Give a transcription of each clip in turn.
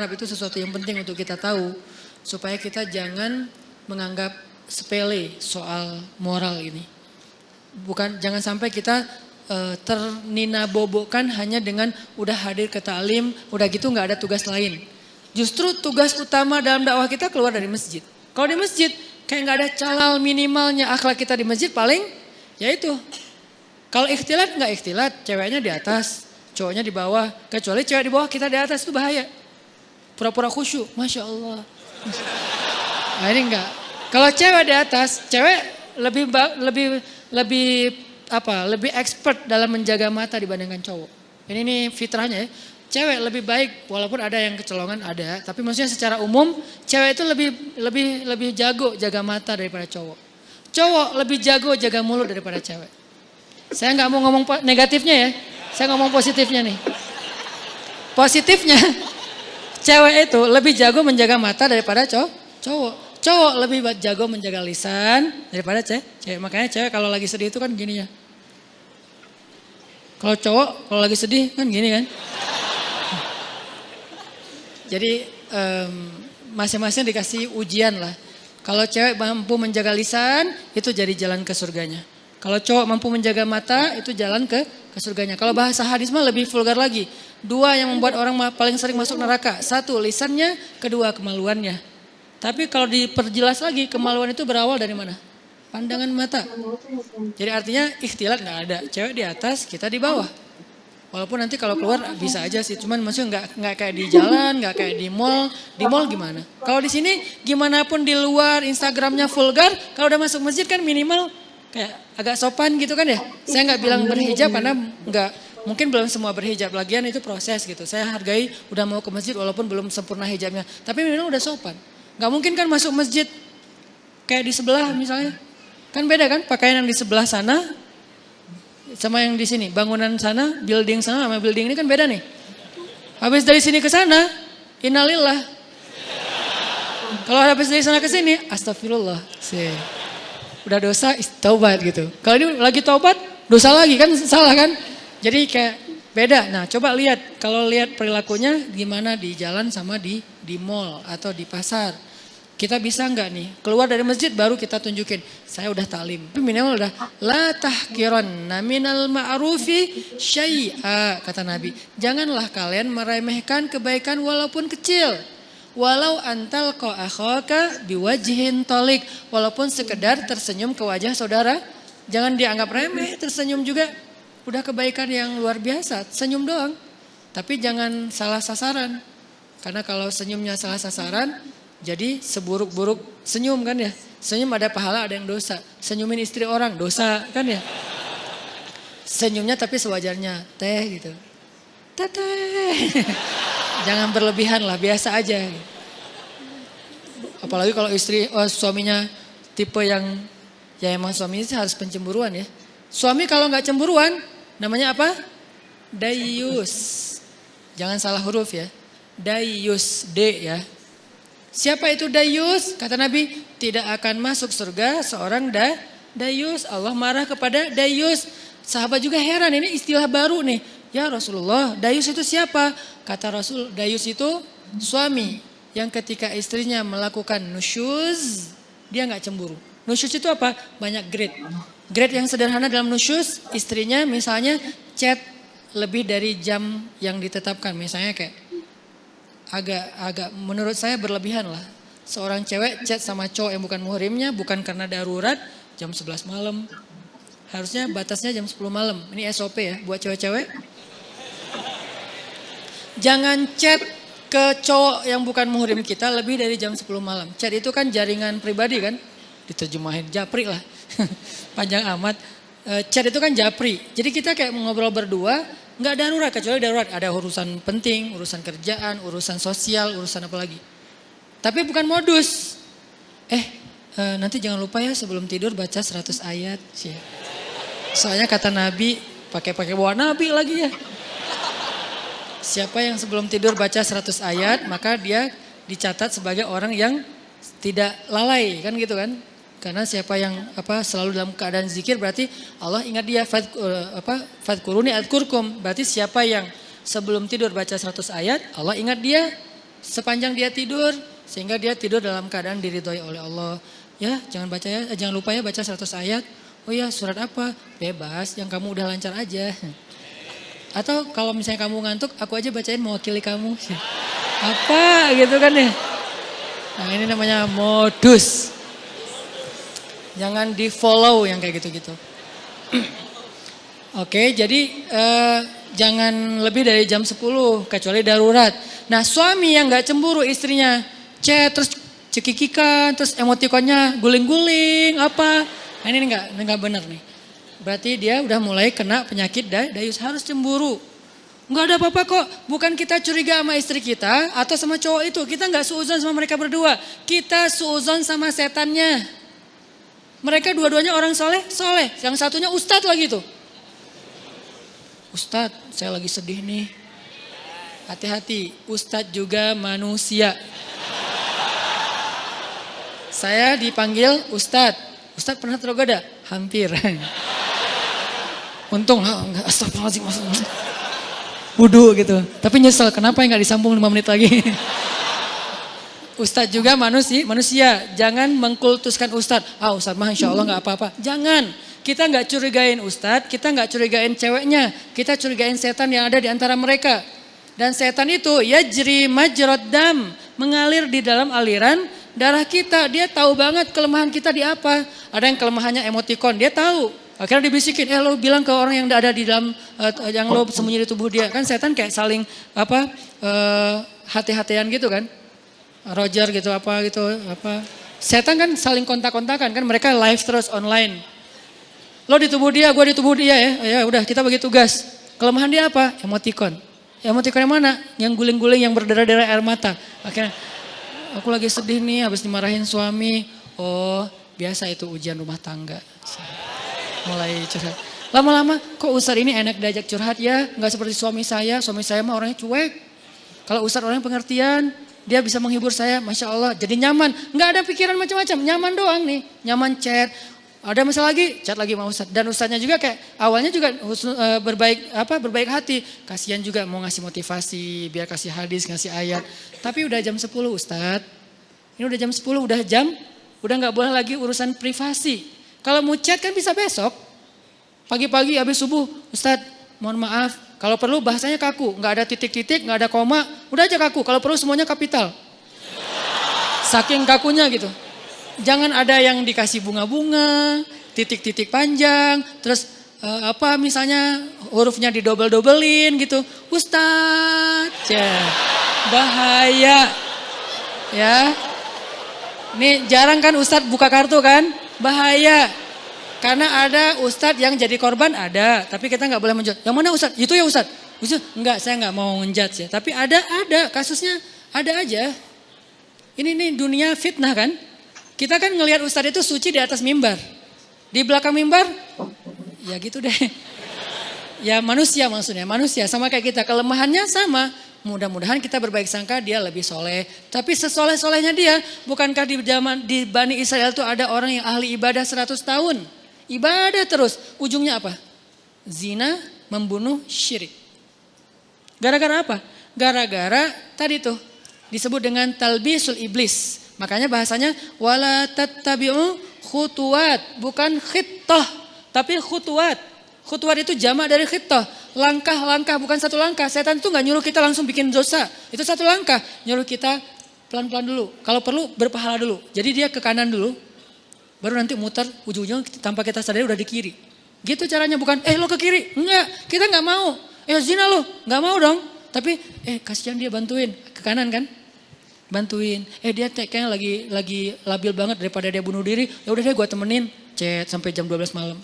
berharap itu sesuatu yang penting untuk kita tahu supaya kita jangan menganggap sepele soal moral ini. Bukan jangan sampai kita uh, ternina bobokan hanya dengan udah hadir ke talim, udah gitu nggak ada tugas lain. Justru tugas utama dalam dakwah kita keluar dari masjid. Kalau di masjid kayak nggak ada calal minimalnya akhlak kita di masjid paling ya itu. Kalau ikhtilat nggak ikhtilat, ceweknya di atas, cowoknya di bawah. Kecuali cewek di bawah kita di atas itu bahaya. Pura-pura khusyuk, masya Allah. Nah ini enggak. Kalau cewek di atas, cewek lebih lebih lebih apa? Lebih expert dalam menjaga mata dibandingkan cowok. Ini nih fitrahnya ya. Cewek lebih baik walaupun ada yang kecolongan ada, tapi maksudnya secara umum cewek itu lebih lebih lebih jago jaga mata daripada cowok. Cowok lebih jago jaga mulut daripada cewek. Saya nggak mau ngomong negatifnya ya, saya ngomong positifnya nih. Positifnya, cewek itu lebih jago menjaga mata daripada cowok. Cowok, cowok lebih jago menjaga lisan daripada cewek. cewek. Makanya cewek kalau lagi sedih itu kan gini ya. Kalau cowok kalau lagi sedih kan gini kan. Jadi masing-masing dikasih ujian lah. Kalau cewek mampu menjaga lisan, itu jadi jalan ke surganya. Kalau cowok mampu menjaga mata, itu jalan ke ke surganya. Kalau bahasa hadis mah lebih vulgar lagi. Dua yang membuat orang paling sering masuk neraka. Satu, lisannya. Kedua, kemaluannya. Tapi kalau diperjelas lagi, kemaluan itu berawal dari mana? Pandangan mata. Jadi artinya ikhtilat nggak ada. Cewek di atas, kita di bawah. Walaupun nanti kalau keluar bisa aja sih, cuman maksudnya nggak nggak kayak di jalan, nggak kayak di mall. Di mall gimana? Kalau di sini gimana pun di luar Instagramnya vulgar, kalau udah masuk masjid kan minimal kayak agak sopan gitu kan ya. Saya nggak bilang berhijab karena nggak mungkin belum semua berhijab. Lagian itu proses gitu. Saya hargai udah mau ke masjid walaupun belum sempurna hijabnya. Tapi minimal udah sopan. Nggak mungkin kan masuk masjid kayak di sebelah misalnya. Kan beda kan pakaian yang di sebelah sana sama yang di sini. Bangunan sana, building sana sama building ini kan beda nih. Habis dari sini ke sana, innalillah. Kalau habis dari sana ke sini, astagfirullah. Sih. Udah dosa, taubat gitu. Kalau ini lagi taubat, dosa lagi kan salah kan? Jadi kayak beda. Nah coba lihat, kalau lihat perilakunya gimana di jalan sama di di mall atau di pasar kita bisa nggak nih keluar dari masjid baru kita tunjukin saya udah taklim. Minimal udah la tahkiran minal ma'rufi syai'a kata Nabi. Janganlah kalian meremehkan kebaikan walaupun kecil. Walau antal ko akhaka biwajihin tolik. Walaupun sekedar tersenyum ke wajah saudara. Jangan dianggap remeh, tersenyum juga. Udah kebaikan yang luar biasa, senyum doang. Tapi jangan salah sasaran. Karena kalau senyumnya salah sasaran, jadi seburuk-buruk senyum kan ya. Senyum ada pahala ada yang dosa. Senyumin istri orang dosa kan ya. Senyumnya tapi sewajarnya teh gitu. Teteh. Jangan berlebihan lah biasa aja. Apalagi kalau istri oh, suaminya tipe yang ya emang suami itu harus pencemburuan ya. Suami kalau nggak cemburuan namanya apa? Dayus. Jangan salah huruf ya. Dayus D ya. Siapa itu dayus? Kata Nabi, tidak akan masuk surga seorang da, dayus. Allah marah kepada dayus. Sahabat juga heran, ini istilah baru nih. Ya Rasulullah, dayus itu siapa? Kata Rasul, dayus itu suami yang ketika istrinya melakukan nusyuz, dia nggak cemburu. Nusyuz itu apa? Banyak grade. Grade yang sederhana dalam nusyuz, istrinya misalnya chat lebih dari jam yang ditetapkan. Misalnya kayak agak agak menurut saya berlebihan lah. Seorang cewek chat sama cowok yang bukan muhrimnya bukan karena darurat jam 11 malam. Harusnya batasnya jam 10 malam. Ini SOP ya buat cewek-cewek. Jangan chat ke cowok yang bukan muhrim kita lebih dari jam 10 malam. Chat itu kan jaringan pribadi kan? Diterjemahin japri lah. Panjang amat. E, chat itu kan japri. Jadi kita kayak ngobrol berdua, Nggak darurat, kecuali darurat. Ada urusan penting, urusan kerjaan, urusan sosial, urusan apa lagi. Tapi bukan modus. Eh, e, nanti jangan lupa ya sebelum tidur baca 100 ayat. Soalnya kata Nabi, pakai-pakai bawa Nabi lagi ya. Siapa yang sebelum tidur baca 100 ayat, maka dia dicatat sebagai orang yang tidak lalai, kan gitu kan. Karena siapa yang apa selalu dalam keadaan zikir berarti Allah ingat dia fad, uh, apa fadkuruni adkurkum. Berarti siapa yang sebelum tidur baca 100 ayat Allah ingat dia. sepanjang dia tidur sehingga dia tidur dalam keadaan diridhoi oleh Allah. Ya, jangan baca ya, eh, jangan lupa ya baca 100 ayat. Oh ya, surat apa? Bebas, yang kamu udah lancar aja. Atau kalau misalnya kamu ngantuk, aku aja bacain mewakili kamu. Apa gitu kan ya? Nah ini namanya modus. Jangan di follow yang kayak gitu-gitu. Oke, jadi eh, jangan lebih dari jam 10 kecuali darurat. Nah suami yang nggak cemburu istrinya chat terus cekikikan terus emotikonnya guling-guling apa. Nah, ini nggak nggak benar nih. Berarti dia udah mulai kena penyakit dayus harus cemburu. Nggak ada apa-apa kok. Bukan kita curiga sama istri kita atau sama cowok itu. Kita nggak suuzon sama mereka berdua. Kita suuzon sama setannya. Mereka dua-duanya orang soleh, soleh. Yang satunya ustadz lagi tuh. Ustadz, saya lagi sedih nih. Hati-hati, Ustadz juga manusia. Saya dipanggil Ustadz. Ustadz pernah tergoda? Hampir. Untung, astagfirullahaladzim. Wudhu gitu. Tapi nyesel, kenapa nggak disambung 5 menit lagi? Ustadz juga manusia, manusia. Jangan mengkultuskan Ustadz. Ah Ustadz mah insya Allah nggak apa-apa. Jangan. Kita nggak curigain ustadz, kita nggak curigain ceweknya, kita curigain setan yang ada di antara mereka. Dan setan itu ya jeri majrod dam, mengalir di dalam aliran darah kita. Dia tahu banget kelemahan kita di apa. Ada yang kelemahannya emotikon, dia tahu. Akhirnya dibisikin, eh lo bilang ke orang yang ada di dalam, uh, yang lo sembunyi di tubuh dia. Kan setan kayak saling apa uh, hati-hatian gitu kan. Roger gitu apa gitu apa. Setan kan saling kontak-kontakan kan mereka live terus online. Lo di tubuh dia, gue di tubuh dia ya. Ya udah kita bagi tugas. Kelemahan dia apa? Emotikon. Emotikon yang mana? Yang guling-guling yang berdarah-darah air mata. Akhirnya aku lagi sedih nih habis dimarahin suami. Oh biasa itu ujian rumah tangga. Mulai curhat. Lama-lama kok Ustaz ini enak diajak curhat ya. Nggak seperti suami saya. Suami saya mah orangnya cuek. Kalau Ustaz orang pengertian. Dia bisa menghibur saya, Masya Allah. Jadi nyaman. Nggak ada pikiran macam-macam. Nyaman doang nih. Nyaman chat. Ada masalah lagi, cat lagi sama. Dan Ustadznya juga kayak awalnya juga uh, berbaik apa berbaik hati. Kasihan juga mau ngasih motivasi, biar kasih hadis, ngasih ayat. Tapi udah jam 10 Ustadz. Ini udah jam 10, udah jam, udah nggak boleh lagi urusan privasi. Kalau mau chat kan bisa besok. Pagi-pagi habis subuh, Ustadz mohon maaf. Kalau perlu bahasanya kaku, nggak ada titik-titik, nggak ada koma, udah aja kaku. Kalau perlu semuanya kapital. Saking kakunya gitu. Jangan ada yang dikasih bunga-bunga, titik-titik panjang, terus uh, apa misalnya hurufnya didobel-dobelin gitu. Ustadz, ya, bahaya. Ya. Ini jarang kan Ustadz buka kartu kan? Bahaya. Karena ada Ustadz yang jadi korban ada, tapi kita nggak boleh menjudge. Yang mana Ustadz? Itu ya Ustadz? Ustadz, enggak saya nggak mau menjudge ya. Tapi ada, ada kasusnya ada aja. Ini nih dunia fitnah kan? Kita kan ngelihat Ustadz itu suci di atas mimbar. Di belakang mimbar, ya gitu deh. Ya manusia maksudnya, manusia sama kayak kita. Kelemahannya sama. Mudah-mudahan kita berbaik sangka dia lebih soleh. Tapi sesoleh-solehnya dia, bukankah di zaman di Bani Israel itu ada orang yang ahli ibadah 100 tahun. Ibadah terus. Ujungnya apa? Zina, membunuh, syirik. Gara-gara apa? Gara-gara tadi tuh disebut dengan talbisul iblis. Makanya bahasanya wala tattabi'u khutuwat, bukan khittah, tapi khutuwat. Khutuwat itu jamak dari khittah. Langkah-langkah bukan satu langkah. Setan itu nggak nyuruh kita langsung bikin dosa. Itu satu langkah. Nyuruh kita pelan-pelan dulu. Kalau perlu berpahala dulu. Jadi dia ke kanan dulu. Baru nanti muter ujung-ujung tanpa kita sadari udah di kiri. Gitu caranya bukan eh lo ke kiri. Enggak, kita nggak mau. Eh zina lo, nggak mau dong. Tapi eh kasihan dia bantuin ke kanan kan bantuin. Eh dia kayaknya lagi lagi labil banget daripada dia bunuh diri. Ya udah deh gue temenin chat sampai jam 12 malam.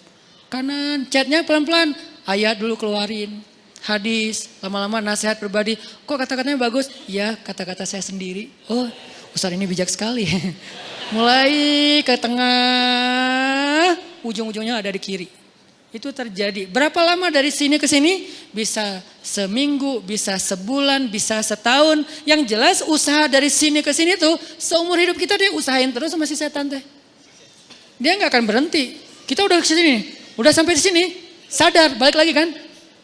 Kanan chatnya pelan-pelan. Ayat dulu keluarin. Hadis, lama-lama nasihat pribadi. Kok kata-katanya bagus? Ya kata-kata saya sendiri. Oh Ustaz ini bijak sekali. Mulai ke tengah, ujung-ujungnya ada di kiri. Itu terjadi. Berapa lama dari sini ke sini? Bisa seminggu, bisa sebulan, bisa setahun. Yang jelas usaha dari sini ke sini tuh seumur hidup kita dia usahain terus sama si setan teh. Dia nggak akan berhenti. Kita udah ke sini, udah sampai di sini, sadar, balik lagi kan?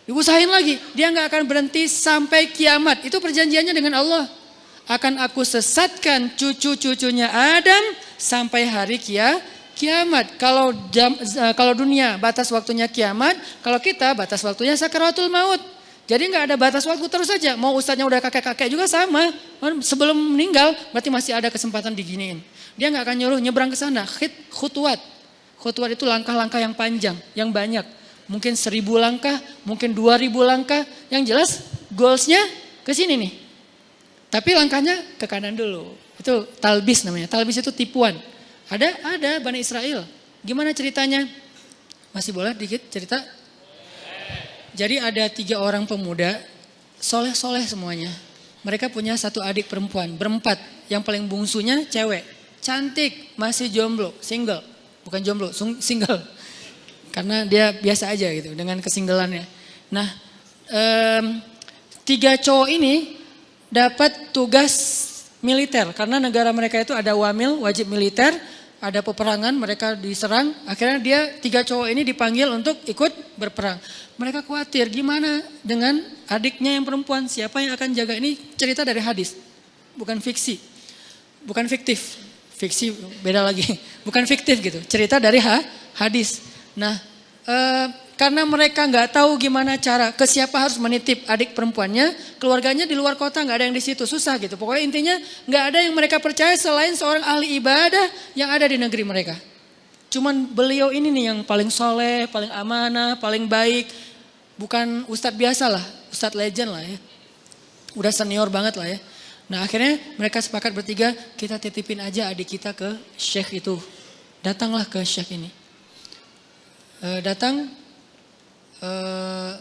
Diusahain lagi. Dia nggak akan berhenti sampai kiamat. Itu perjanjiannya dengan Allah. Akan aku sesatkan cucu-cucunya Adam sampai hari kia, kiamat. Kalau jam, eh, kalau dunia batas waktunya kiamat, kalau kita batas waktunya sakaratul maut. Jadi nggak ada batas waktu terus saja. Mau ustadznya udah kakek-kakek juga sama. Sebelum meninggal berarti masih ada kesempatan diginiin. Dia nggak akan nyuruh nyebrang ke sana. Khit, khutwat. Khutwat itu langkah-langkah yang panjang, yang banyak. Mungkin seribu langkah, mungkin dua ribu langkah. Yang jelas goalsnya ke sini nih. Tapi langkahnya ke kanan dulu. Itu talbis namanya. Talbis itu tipuan. Ada, ada Bani Israel. Gimana ceritanya? Masih boleh dikit cerita? Jadi ada tiga orang pemuda, soleh-soleh semuanya. Mereka punya satu adik perempuan, berempat. Yang paling bungsunya cewek. Cantik, masih jomblo, single. Bukan jomblo, single. Karena dia biasa aja gitu dengan kesinggelannya. Nah, um, tiga cowok ini dapat tugas militer. Karena negara mereka itu ada wamil wajib militer ada peperangan mereka diserang. Akhirnya dia tiga cowok ini dipanggil untuk ikut berperang. Mereka khawatir gimana dengan adiknya yang perempuan? Siapa yang akan jaga? Ini cerita dari hadis bukan fiksi. Bukan fiktif. Fiksi beda lagi. Bukan fiktif gitu. Cerita dari ha, hadis. Nah eh, karena mereka nggak tahu gimana cara ke siapa harus menitip adik perempuannya, keluarganya di luar kota nggak ada yang di situ susah gitu. Pokoknya intinya nggak ada yang mereka percaya selain seorang ahli ibadah yang ada di negeri mereka. Cuman beliau ini nih yang paling soleh, paling amanah, paling baik. Bukan ustadz biasa lah, ustadz legend lah ya. Udah senior banget lah ya. Nah akhirnya mereka sepakat bertiga, kita titipin aja adik kita ke syekh itu. Datanglah ke syekh ini. E, datang Eh,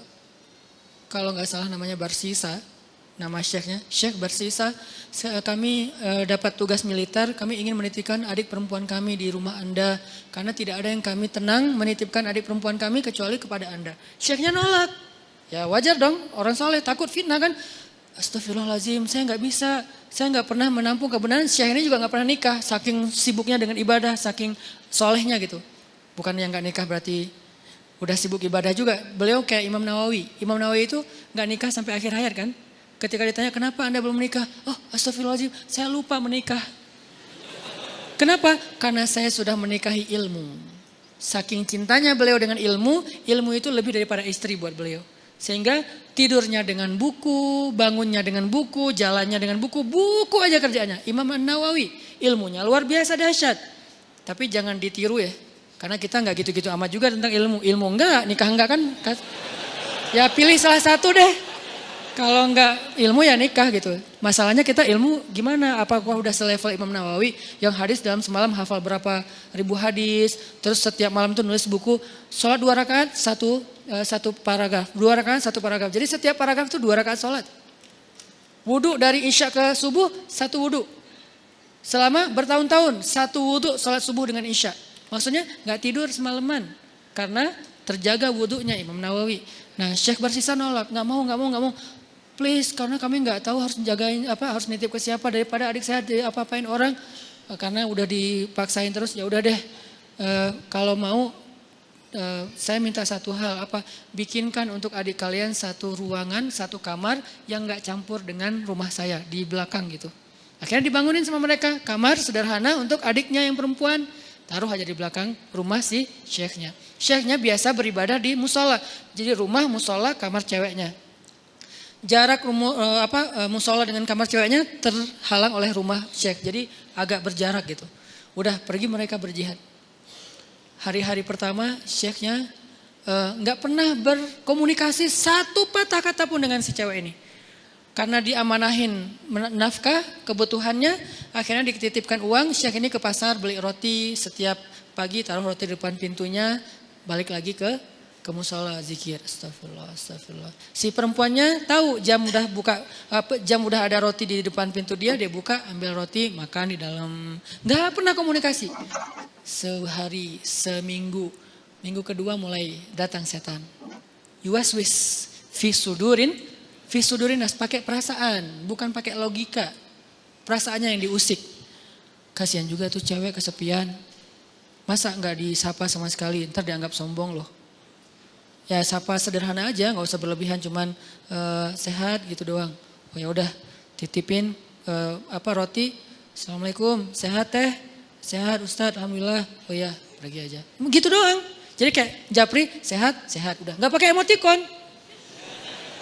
kalau nggak salah namanya Barsisa, nama syekhnya, Syekh Barsisa, kami uh, dapat tugas militer, kami ingin menitipkan adik perempuan kami di rumah Anda, karena tidak ada yang kami tenang menitipkan adik perempuan kami kecuali kepada Anda. Syekhnya nolak, ya wajar dong, orang soleh takut fitnah kan, Astagfirullahaladzim, saya nggak bisa, saya nggak pernah menampung kebenaran, Syekh ini juga nggak pernah nikah, saking sibuknya dengan ibadah, saking solehnya gitu. Bukan yang nggak nikah berarti udah sibuk ibadah juga. Beliau kayak Imam Nawawi. Imam Nawawi itu nggak nikah sampai akhir hayat kan? Ketika ditanya kenapa anda belum menikah? Oh astagfirullahaladzim saya lupa menikah. Kenapa? Karena saya sudah menikahi ilmu. Saking cintanya beliau dengan ilmu, ilmu itu lebih daripada istri buat beliau. Sehingga tidurnya dengan buku, bangunnya dengan buku, jalannya dengan buku, buku aja kerjanya. Imam Nawawi, ilmunya luar biasa dahsyat. Tapi jangan ditiru ya, karena kita nggak gitu-gitu amat juga tentang ilmu. Ilmu enggak, nikah enggak kan? Ya pilih salah satu deh. Kalau enggak ilmu ya nikah gitu. Masalahnya kita ilmu gimana? Apakah udah selevel Imam Nawawi yang hadis dalam semalam hafal berapa ribu hadis. Terus setiap malam tuh nulis buku. Sholat dua rakaat, satu, uh, satu paragraf. Dua rakaat, satu paragraf. Jadi setiap paragraf itu dua rakaat sholat. Wudhu dari isya ke subuh, satu wudhu. Selama bertahun-tahun, satu wudhu sholat subuh dengan isya. Maksudnya nggak tidur semalaman karena terjaga wudhunya Imam Nawawi. Nah Syekh bersisa nolak, nggak mau, nggak mau, nggak mau. Please, karena kami nggak tahu harus jagain apa, harus nitip ke siapa daripada adik saya apa-apain orang. Eh, karena udah dipaksain terus, ya udah deh. E, kalau mau, e, saya minta satu hal apa, bikinkan untuk adik kalian satu ruangan, satu kamar yang nggak campur dengan rumah saya di belakang gitu. Akhirnya dibangunin sama mereka kamar sederhana untuk adiknya yang perempuan taruh aja di belakang rumah si syekhnya. Syekhnya biasa beribadah di musola. Jadi rumah musola kamar ceweknya. Jarak rumu, eh, apa eh, musola dengan kamar ceweknya terhalang oleh rumah syekh. Jadi agak berjarak gitu. Udah pergi mereka berjihad. Hari-hari pertama syekhnya eh, nggak uh, pernah berkomunikasi satu patah kata pun dengan si cewek ini. Karena diamanahin nafkah, kebutuhannya, akhirnya dititipkan uang, Syekh ini ke pasar beli roti. Setiap pagi taruh roti di depan pintunya, balik lagi ke ke musola zikir. Astagfirullah astagfirullah. Si perempuannya tahu jam udah buka apa jam udah ada roti di depan pintu dia dia buka ambil roti makan di dalam. Nggak pernah komunikasi. Sehari seminggu. Minggu kedua mulai datang setan. Yuwaswis fi sudurin Fisudurinas pakai perasaan, bukan pakai logika. Perasaannya yang diusik. Kasihan juga tuh cewek kesepian. Masa nggak disapa sama sekali, ntar dianggap sombong loh. Ya sapa sederhana aja, nggak usah berlebihan, cuman uh, sehat gitu doang. Oh ya udah, titipin eh, apa roti. Assalamualaikum, sehat teh? Sehat Ustadz, Alhamdulillah. Oh ya, pergi aja. Gitu doang. Jadi kayak Japri, sehat, sehat. Udah, nggak pakai emoticon.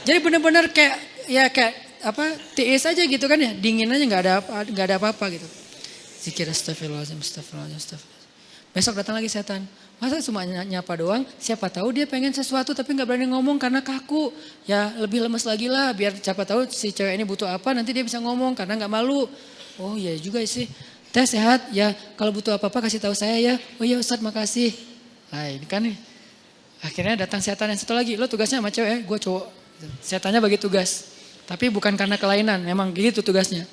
Jadi bener-bener kayak, ya kayak apa, TS aja gitu kan ya. Dingin aja, nggak ada nggak ada apa-apa gitu. Zikir astagfirullahaladzim, astagfirullahaladzim, astagfirullahaladzim. Besok datang lagi setan. Masa cuma nyapa doang? Siapa tahu dia pengen sesuatu tapi nggak berani ngomong karena kaku. Ya lebih lemes lagi lah biar siapa tahu si cewek ini butuh apa nanti dia bisa ngomong karena nggak malu. Oh iya juga sih. Teh sehat ya kalau butuh apa-apa kasih tahu saya ya. Oh iya Ustadz makasih. Nah ini kan nih. Akhirnya datang setan yang satu lagi. Lo tugasnya sama cewek, gue cowok. Setannya bagi tugas. Tapi bukan karena kelainan, memang gitu tugasnya.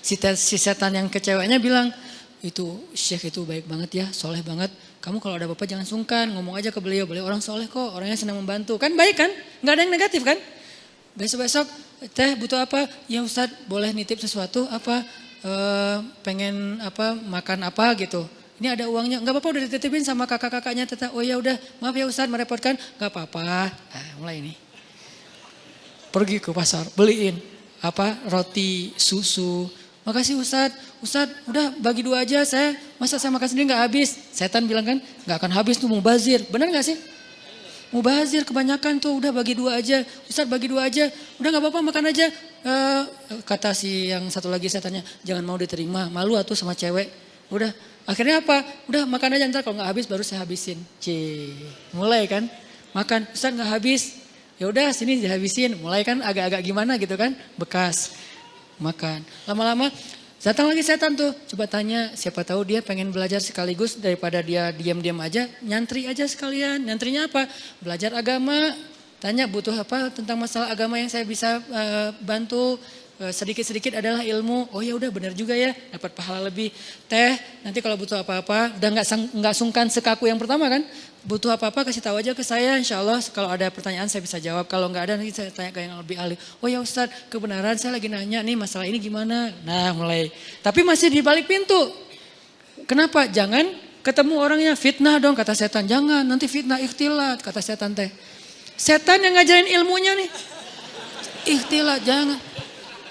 Si, si setan yang ke ceweknya bilang, itu syekh itu baik banget ya, soleh banget. Kamu kalau ada apa-apa jangan sungkan, ngomong aja ke beliau. Beliau orang soleh kok, orangnya senang membantu. Kan baik kan? Nggak ada yang negatif kan? Besok-besok, teh butuh apa? Ya Ustadz boleh nitip sesuatu apa? E, pengen apa makan apa gitu. Ini ada uangnya, nggak apa-apa udah dititipin sama kakak-kakaknya. Tetap, oh ya udah, maaf ya Ustadz merepotkan. Nggak apa-apa. Nah, mulai ini. Pergi ke pasar, beliin apa roti, susu, Makasih Ustadz, Ustadz udah bagi dua aja saya, masa saya makan sendiri nggak habis. Setan bilang kan, nggak akan habis tuh mubazir. Benar nggak sih? Mubazir kebanyakan tuh udah bagi dua aja. Ustadz bagi dua aja, udah nggak apa-apa makan aja. Uh, kata si yang satu lagi saya tanya, jangan mau diterima, malu atuh sama cewek. Udah, akhirnya apa? Udah makan aja ntar kalau nggak habis baru saya habisin. C, mulai kan, makan. Ustadz nggak habis, ya udah sini dihabisin. Mulai kan agak-agak gimana gitu kan, bekas makan. Lama-lama datang lagi setan tuh. Coba tanya siapa tahu dia pengen belajar sekaligus daripada dia diam-diam aja. Nyantri aja sekalian. Nyantrinya apa? Belajar agama. Tanya butuh apa tentang masalah agama yang saya bisa uh, bantu. Eh, sedikit-sedikit adalah ilmu. Oh ya udah benar juga ya, dapat pahala lebih. Teh, nanti kalau butuh apa-apa, udah nggak nggak sungkan sekaku yang pertama kan? Butuh apa-apa kasih tahu aja ke saya, insya Allah kalau ada pertanyaan saya bisa jawab. Kalau nggak ada nanti saya tanya ke yang lebih ahli. Oh ya Ustadz, kebenaran saya lagi nanya nih masalah ini gimana? Nah mulai. Tapi masih di balik pintu. Kenapa? Jangan ketemu orangnya fitnah dong kata setan. Jangan nanti fitnah ikhtilat kata setan teh. Setan yang ngajarin ilmunya nih. Ikhtilat jangan.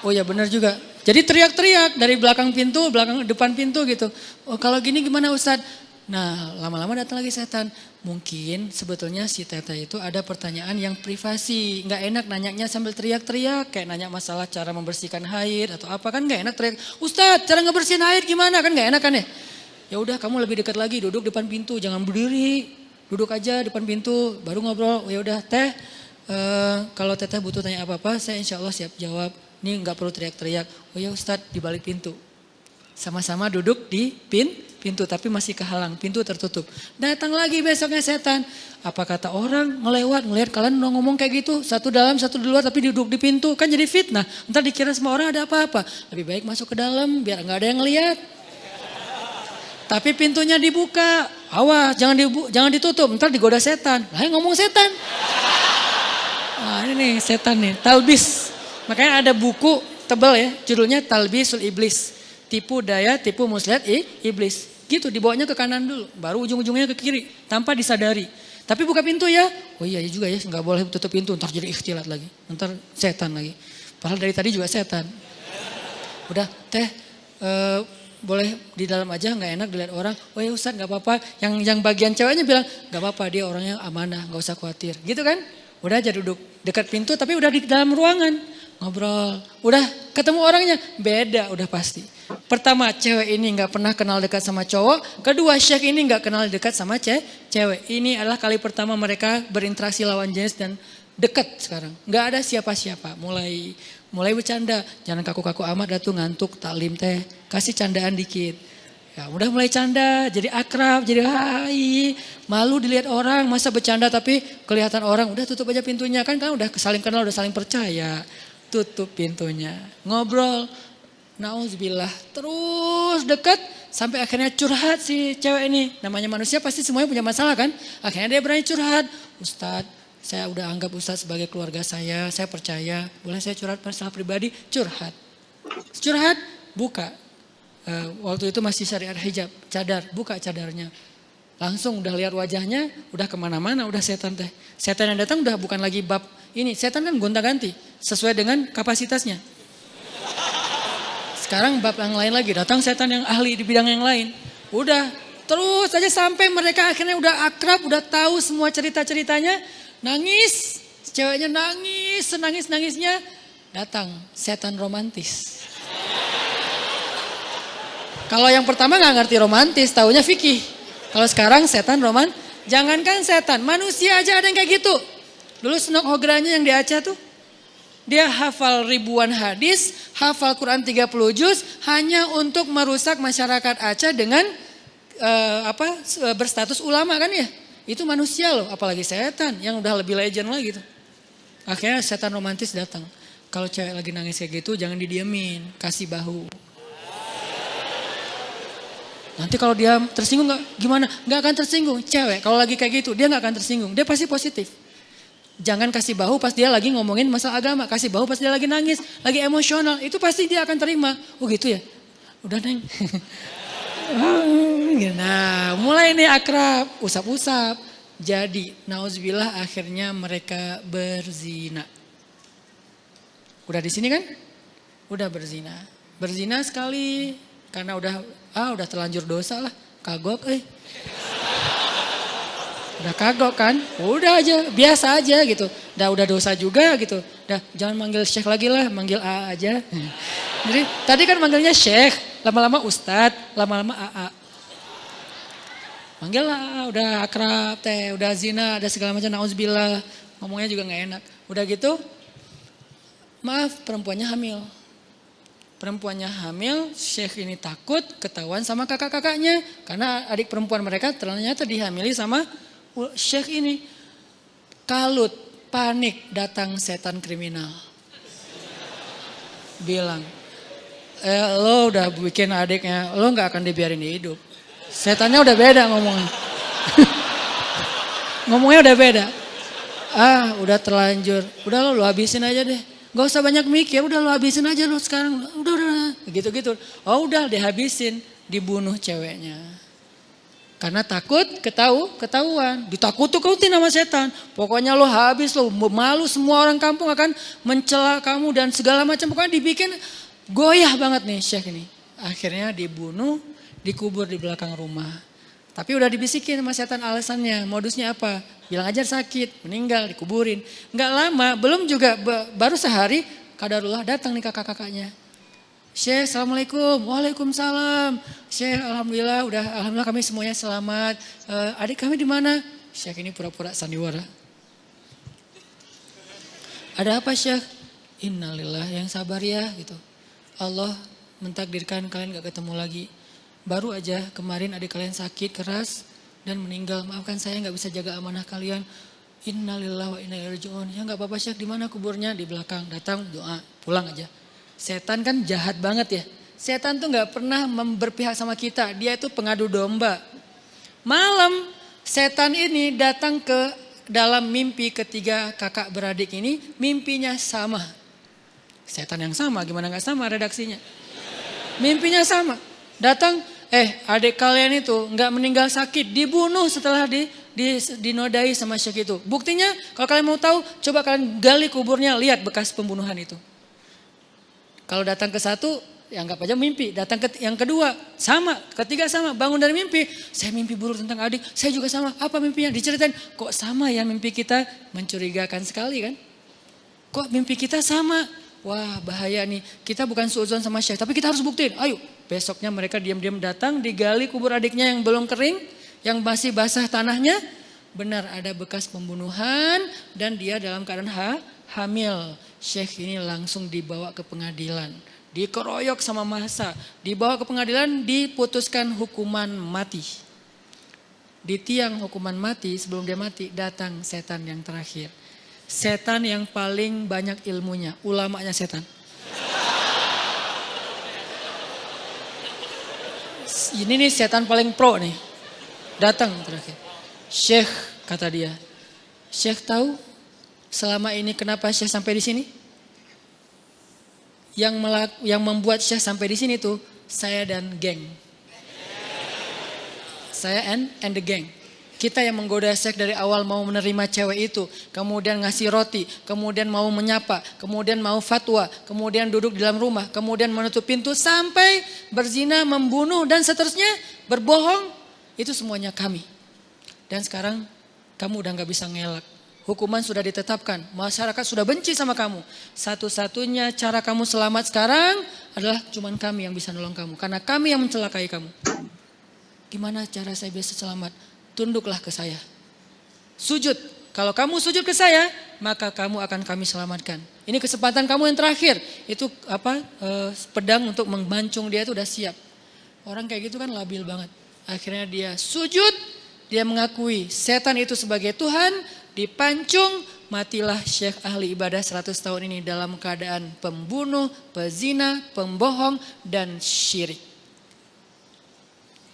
Oh ya benar juga. Jadi teriak-teriak dari belakang pintu, belakang depan pintu gitu. Oh kalau gini gimana Ustadz? Nah lama-lama datang lagi setan. Mungkin sebetulnya si Teta itu ada pertanyaan yang privasi. Nggak enak nanyanya sambil teriak-teriak. Kayak nanya masalah cara membersihkan haid atau apa kan nggak enak teriak. Ustadz cara ngebersihin haid gimana kan nggak enak kan ya? Ya udah kamu lebih dekat lagi duduk depan pintu jangan berdiri. Duduk aja depan pintu baru ngobrol. Oh, ya udah teh uh, kalau teteh butuh tanya apa-apa saya insya Allah siap jawab. Ini nggak perlu teriak-teriak. Oh ya Ustadz di balik pintu. Sama-sama duduk di pin, pintu tapi masih kehalang, pintu tertutup. Datang lagi besoknya setan. Apa kata orang ngelewat, ngelihat kalian udah ngomong kayak gitu. Satu dalam, satu di luar tapi duduk di pintu. Kan jadi fitnah. Ntar dikira semua orang ada apa-apa. Lebih baik masuk ke dalam biar nggak ada yang ngelihat. Tapi pintunya dibuka. Awas, jangan dibu jangan ditutup. Ntar digoda setan. Lah ngomong setan. Nah ini nih setan nih, talbis. Makanya ada buku tebal ya, judulnya Talbisul Iblis. Tipu daya, tipu muslihat i, iblis. Gitu dibawanya ke kanan dulu, baru ujung-ujungnya ke kiri tanpa disadari. Tapi buka pintu ya. Oh iya juga ya, nggak boleh tutup pintu, ntar jadi ikhtilat lagi. Ntar setan lagi. Padahal dari tadi juga setan. Udah, teh uh, boleh di dalam aja nggak enak dilihat orang. Oh ya Ustaz nggak apa-apa. Yang yang bagian ceweknya bilang nggak apa-apa dia orangnya amanah, nggak usah khawatir. Gitu kan? Udah aja duduk dekat pintu tapi udah di dalam ruangan ngobrol. Udah ketemu orangnya, beda udah pasti. Pertama cewek ini nggak pernah kenal dekat sama cowok. Kedua syekh ini nggak kenal dekat sama ce cewek. Ini adalah kali pertama mereka berinteraksi lawan jenis dan dekat sekarang. Nggak ada siapa-siapa. Mulai mulai bercanda. Jangan kaku-kaku amat datu ngantuk taklim teh. Kasih candaan dikit. Ya udah mulai canda, jadi akrab, jadi hai. Malu dilihat orang, masa bercanda tapi kelihatan orang. Udah tutup aja pintunya kan kan udah saling kenal, udah saling percaya tutup pintunya. Ngobrol, nauzubillah, terus dekat sampai akhirnya curhat si cewek ini. Namanya manusia pasti semuanya punya masalah kan? Akhirnya dia berani curhat. Ustadz, saya udah anggap Ustadz sebagai keluarga saya, saya percaya. Boleh saya curhat masalah pribadi? Curhat. Curhat, buka. Uh, waktu itu masih syariat hijab, cadar, buka cadarnya. Langsung udah lihat wajahnya, udah ke mana-mana, udah setan teh. Setan yang datang udah bukan lagi bab ini setan kan gonta ganti sesuai dengan kapasitasnya. Sekarang bab yang lain lagi, datang setan yang ahli di bidang yang lain. Udah, terus aja sampai mereka akhirnya udah akrab, udah tahu semua cerita-ceritanya. Nangis, ceweknya nangis, senangis-nangisnya. Datang setan romantis. Kalau yang pertama nggak ngerti romantis, taunya fikih. Kalau sekarang setan roman, jangankan setan, manusia aja ada yang kayak gitu. Dulu Senok Hogranya yang di Aceh tuh, dia hafal ribuan hadis, hafal Quran 30 juz hanya untuk merusak masyarakat Aceh dengan uh, apa berstatus ulama kan ya. Itu manusia loh, apalagi setan yang udah lebih legend lagi tuh. Akhirnya setan romantis datang. Kalau cewek lagi nangis kayak gitu jangan didiemin, kasih bahu. Nanti kalau dia tersinggung nggak gimana? Nggak akan tersinggung. Cewek kalau lagi kayak gitu dia nggak akan tersinggung. Dia pasti positif. Jangan kasih bahu pas dia lagi ngomongin masalah agama. Kasih bahu pas dia lagi nangis, lagi emosional. Itu pasti dia akan terima. Oh gitu ya? Udah neng. nah mulai ini akrab, usap-usap. Jadi nauzubillah akhirnya mereka berzina. Udah di sini kan? Udah berzina. Berzina sekali karena udah ah udah terlanjur dosa lah. Kagok eh. Udah kagok kan? Udah aja, biasa aja gitu. Udah udah dosa juga gitu. Udah jangan manggil Syekh lagi lah, manggil A aja. Jadi tadi kan manggilnya Syekh, lama-lama Ustadz, lama-lama AA. Manggil lah, udah akrab teh, udah zina, ada segala macam nauzubillah. Ngomongnya juga nggak enak. Udah gitu, maaf perempuannya hamil perempuannya hamil, Syekh ini takut ketahuan sama kakak-kakaknya. Karena adik perempuan mereka ternyata dihamili sama Syekh ini. Kalut, panik, datang setan kriminal. Bilang, eh, lo udah bikin adiknya, lo gak akan dibiarin hidup. Setannya udah beda ngomongnya. ngomongnya udah beda. Ah, udah terlanjur. Udah lo, lo habisin aja deh Gak usah banyak mikir, udah lo habisin aja lo sekarang. Udah, udah, gitu-gitu. Oh udah dihabisin, dibunuh ceweknya. Karena takut ketahu, ketahuan. Ditakut-takutin sama setan. Pokoknya lo habis lo, malu semua orang kampung akan mencela kamu dan segala macam. Pokoknya dibikin goyah banget nih Syekh ini. Akhirnya dibunuh, dikubur di belakang rumah. Tapi udah dibisikin sama setan alasannya, modusnya apa? Bilang aja sakit, meninggal, dikuburin. Enggak lama, belum juga, baru sehari kadarullah datang nih kakak-kakaknya. Syekh, Assalamualaikum. Waalaikumsalam. Syekh, Alhamdulillah, udah Alhamdulillah kami semuanya selamat. Uh, adik kami di mana? Syekh ini pura-pura sandiwara. Ada apa Syekh? Innalillah yang sabar ya gitu. Allah mentakdirkan kalian gak ketemu lagi. Baru aja kemarin adik kalian sakit keras dan meninggal. Maafkan saya nggak bisa jaga amanah kalian. Innalillah wa inna ilaihi Ya nggak apa-apa Syekh, di mana kuburnya? Di belakang. Datang doa, pulang aja. Setan kan jahat banget ya. Setan tuh nggak pernah berpihak sama kita. Dia itu pengadu domba. Malam setan ini datang ke dalam mimpi ketiga kakak beradik ini, mimpinya sama. Setan yang sama, gimana nggak sama redaksinya? Mimpinya sama. Datang eh adik kalian itu nggak meninggal sakit, dibunuh setelah di, di, dinodai sama syekh itu. Buktinya kalau kalian mau tahu, coba kalian gali kuburnya, lihat bekas pembunuhan itu. Kalau datang ke satu, ya anggap aja mimpi. Datang ke yang kedua, sama. Ketiga sama, bangun dari mimpi. Saya mimpi buruk tentang adik, saya juga sama. Apa mimpinya? Diceritain, kok sama ya mimpi kita? Mencurigakan sekali kan? Kok mimpi kita sama? Wah bahaya nih, kita bukan suuzon sama syekh, tapi kita harus buktiin. Ayo, Besoknya mereka diam-diam datang, digali kubur adiknya yang belum kering, yang masih basah tanahnya. Benar ada bekas pembunuhan dan dia dalam keadaan ha, hamil. Syekh ini langsung dibawa ke pengadilan. Dikeroyok sama masa. Dibawa ke pengadilan diputuskan hukuman mati. Di tiang hukuman mati sebelum dia mati datang setan yang terakhir. Setan yang paling banyak ilmunya, ulamanya setan. ini nih setan paling pro nih. Datang terakhir. Syekh kata dia. Syekh tahu selama ini kenapa Syekh sampai di sini? Yang melak, yang membuat Syekh sampai di sini tuh saya dan geng. Saya and and the gang. Kita yang menggoda seks dari awal mau menerima cewek itu, kemudian ngasih roti, kemudian mau menyapa, kemudian mau fatwa, kemudian duduk di dalam rumah, kemudian menutup pintu sampai berzina, membunuh dan seterusnya, berbohong, itu semuanya kami. Dan sekarang kamu udah nggak bisa ngelak. Hukuman sudah ditetapkan, masyarakat sudah benci sama kamu. Satu-satunya cara kamu selamat sekarang adalah cuman kami yang bisa nolong kamu. Karena kami yang mencelakai kamu. Gimana cara saya bisa selamat? tunduklah ke saya. Sujud. Kalau kamu sujud ke saya, maka kamu akan kami selamatkan. Ini kesempatan kamu yang terakhir. Itu apa? Eh, pedang untuk membancung dia itu udah siap. Orang kayak gitu kan labil banget. Akhirnya dia sujud, dia mengakui setan itu sebagai Tuhan, dipancung, matilah Syekh ahli ibadah 100 tahun ini dalam keadaan pembunuh, pezina, pembohong, dan syirik.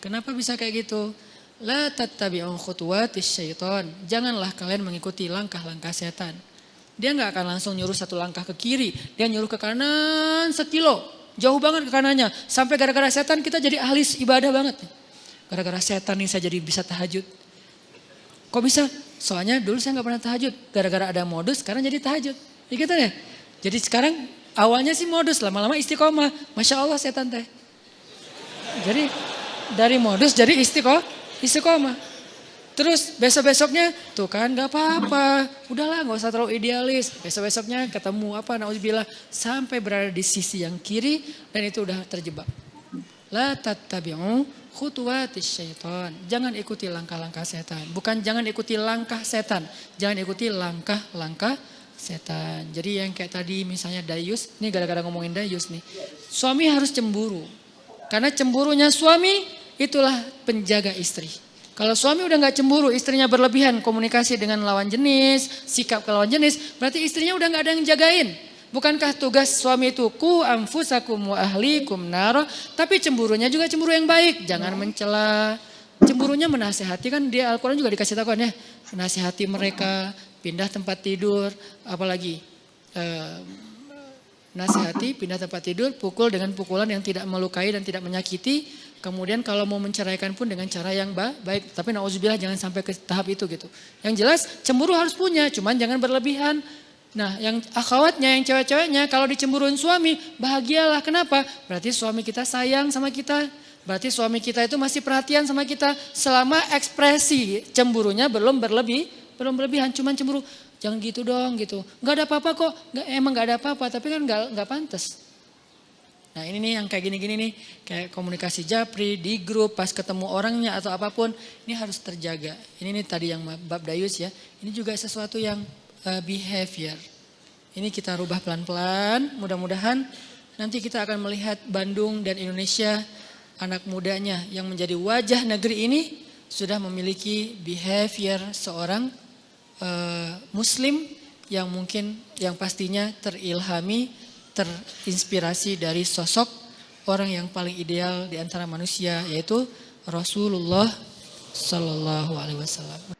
Kenapa bisa kayak gitu? La tattabi'un khutuwatis syaitan. Janganlah kalian mengikuti langkah-langkah setan. Dia nggak akan langsung nyuruh satu langkah ke kiri. Dia nyuruh ke kanan sekilo. Jauh banget ke kanannya. Sampai gara-gara setan kita jadi ahli ibadah banget. Gara-gara setan nih saya jadi bisa tahajud. Kok bisa? Soalnya dulu saya nggak pernah tahajud. Gara-gara ada modus sekarang jadi tahajud. Ya gitu ya. Jadi sekarang awalnya sih modus. Lama-lama istiqomah. Masya Allah setan teh. Jadi dari modus jadi istiqomah istiqomah. Terus besok-besoknya tuh kan gak apa-apa. Udahlah gak usah terlalu idealis. Besok-besoknya ketemu apa na'udzubillah. Sampai berada di sisi yang kiri dan itu udah terjebak. La tattabi'u khutuwatis syaitan. Jangan ikuti langkah-langkah setan. Bukan jangan ikuti langkah setan. Jangan ikuti langkah-langkah setan. Jadi yang kayak tadi misalnya Dayus. Ini gara-gara ngomongin Dayus nih. Suami harus cemburu. Karena cemburunya suami itulah penjaga istri. Kalau suami udah nggak cemburu, istrinya berlebihan komunikasi dengan lawan jenis, sikap ke lawan jenis, berarti istrinya udah nggak ada yang jagain. Bukankah tugas suami itu ku amfusakum wa ahlikum naro, tapi cemburunya juga cemburu yang baik, jangan mencela. Cemburunya menasehati kan dia Al-Quran juga dikasih tahu ya, menasehati mereka, pindah tempat tidur, apalagi eh, nasihati, pindah tempat tidur, pukul dengan pukulan yang tidak melukai dan tidak menyakiti, Kemudian kalau mau menceraikan pun dengan cara yang baik. Tapi nauzubillah jangan sampai ke tahap itu gitu. Yang jelas cemburu harus punya, cuman jangan berlebihan. Nah yang akhwatnya, yang cewek-ceweknya kalau dicemburuin suami bahagialah. Kenapa? Berarti suami kita sayang sama kita. Berarti suami kita itu masih perhatian sama kita. Selama ekspresi cemburunya belum berlebih, belum berlebihan. Cuman cemburu, jangan gitu dong gitu. Gak ada apa-apa kok, emang gak ada apa-apa. Tapi kan gak, gak pantas. Nah ini nih yang kayak gini-gini nih, kayak komunikasi japri di grup pas ketemu orangnya atau apa pun, ini harus terjaga. Ini nih tadi yang bab dayus ya, ini juga sesuatu yang uh, behavior. Ini kita rubah pelan-pelan, mudah-mudahan nanti kita akan melihat Bandung dan Indonesia anak mudanya yang menjadi wajah negeri ini sudah memiliki behavior seorang uh, muslim yang mungkin yang pastinya terilhami terinspirasi dari sosok orang yang paling ideal di antara manusia yaitu Rasulullah Sallallahu Alaihi Wasallam.